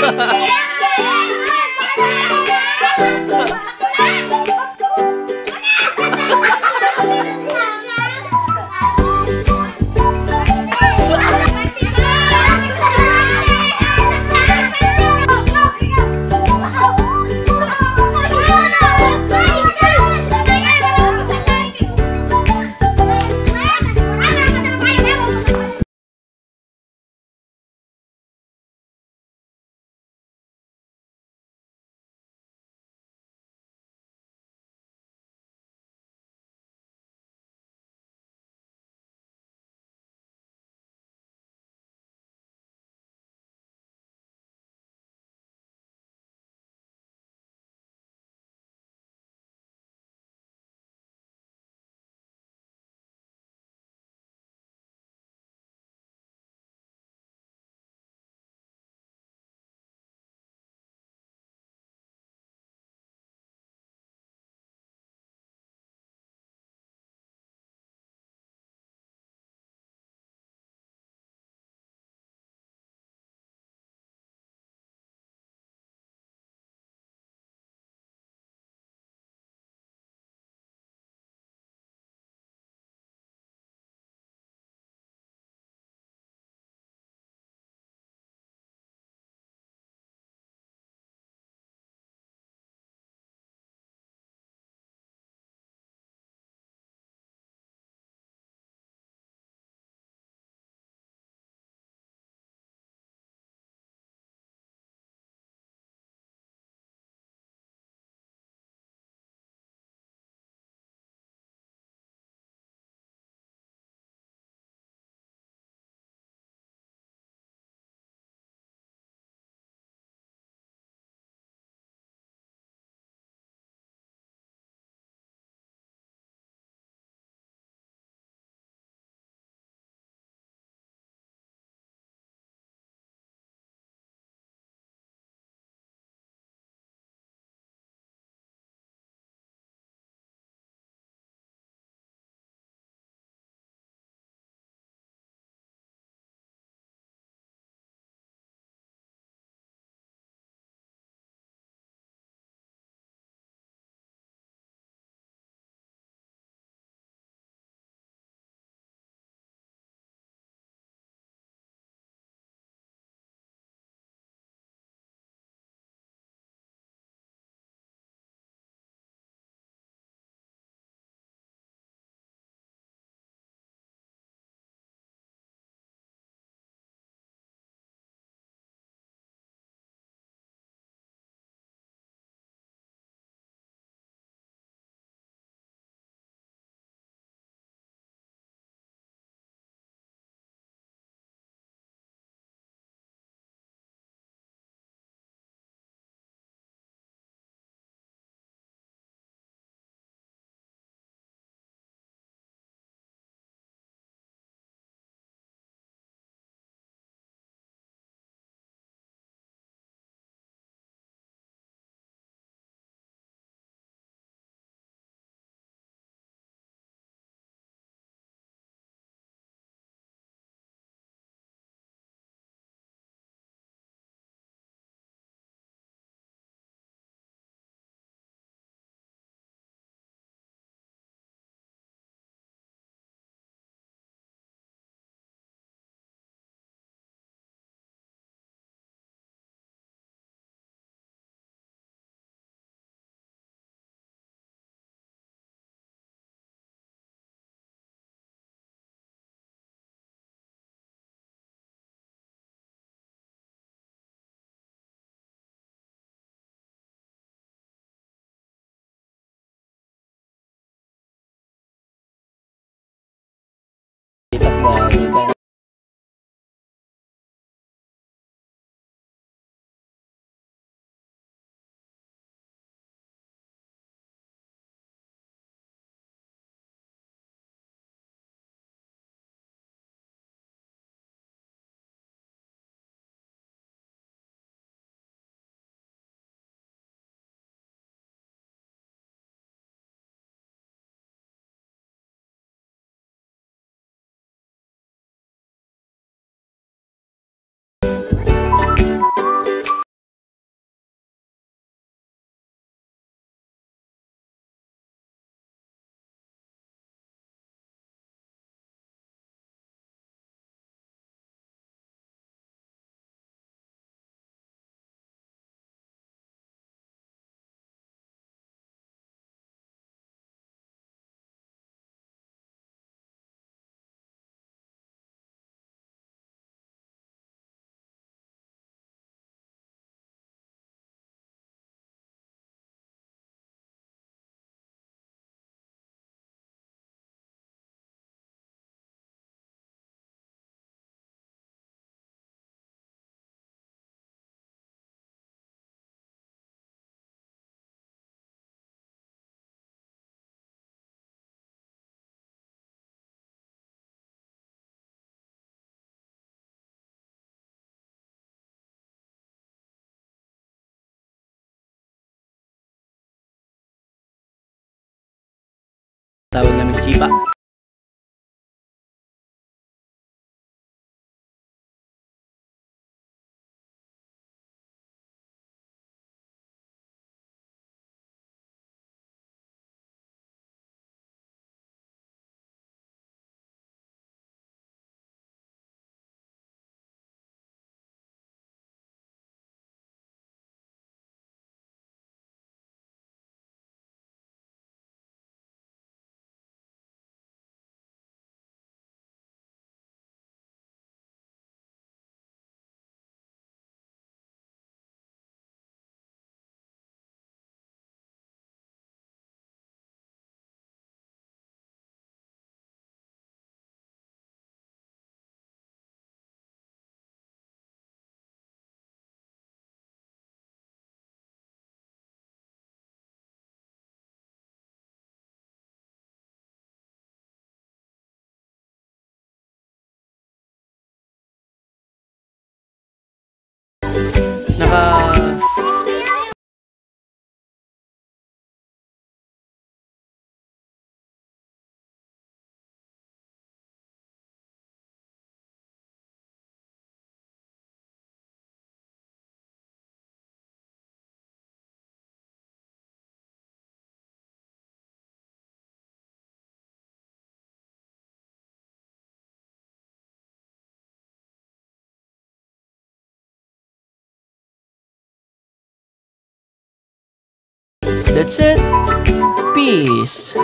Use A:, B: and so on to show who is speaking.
A: 哈哈。Tawag namin sipa. Naka... That's it. Peace.